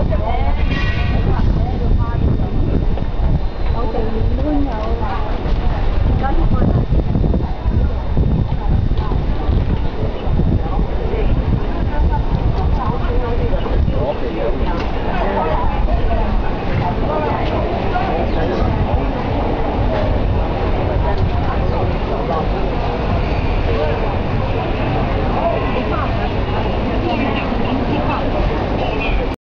Okay.